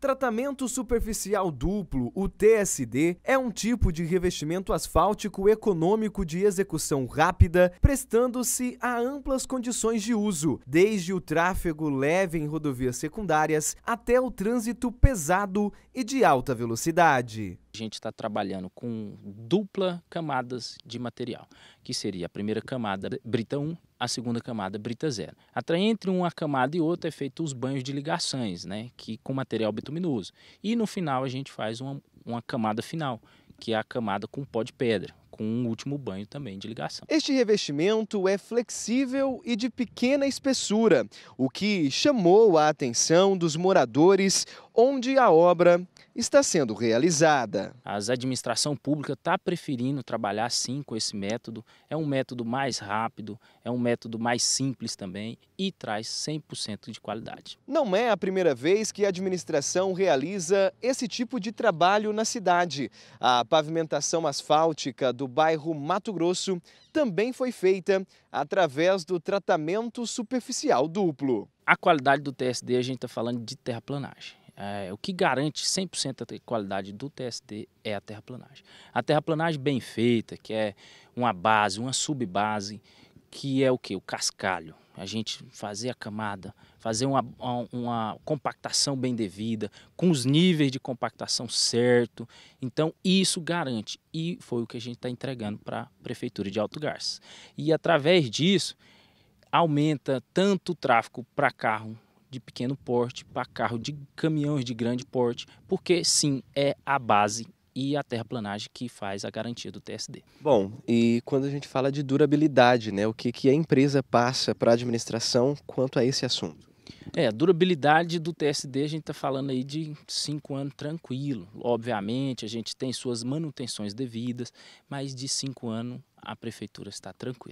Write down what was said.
Tratamento superficial duplo, o TSD, é um tipo de revestimento asfáltico econômico de execução rápida, prestando-se a amplas condições de uso, desde o tráfego leve em rodovias secundárias até o trânsito pesado e de alta velocidade. A gente está trabalhando com dupla camadas de material, que seria a primeira camada brita 1 a segunda camada brita zero. Até entre uma camada e outra é feito os banhos de ligações, né, que com material bituminoso. E no final a gente faz uma, uma camada final, que é a camada com pó de pedra, com um último banho também de ligação. Este revestimento é flexível e de pequena espessura, o que chamou a atenção dos moradores onde a obra está sendo realizada. A administração pública está preferindo trabalhar sim com esse método. É um método mais rápido, é um método mais simples também e traz 100% de qualidade. Não é a primeira vez que a administração realiza esse tipo de trabalho na cidade. A pavimentação asfáltica do bairro Mato Grosso também foi feita através do tratamento superficial duplo. A qualidade do TSD a gente está falando de terraplanagem. É, o que garante 100% a qualidade do TSD é a terraplanagem. A terraplanagem bem feita, que é uma base, uma subbase, que é o que? O cascalho. A gente fazer a camada, fazer uma, uma compactação bem devida, com os níveis de compactação certo. Então, isso garante. E foi o que a gente está entregando para a Prefeitura de Alto Garças. E através disso, aumenta tanto o tráfego para carro de pequeno porte para carro de caminhões de grande porte, porque sim, é a base e a terraplanagem que faz a garantia do TSD. Bom, e quando a gente fala de durabilidade, né, o que, que a empresa passa para a administração quanto a esse assunto? É, a durabilidade do TSD a gente está falando aí de cinco anos tranquilo. Obviamente, a gente tem suas manutenções devidas, mas de cinco anos a prefeitura está tranquila.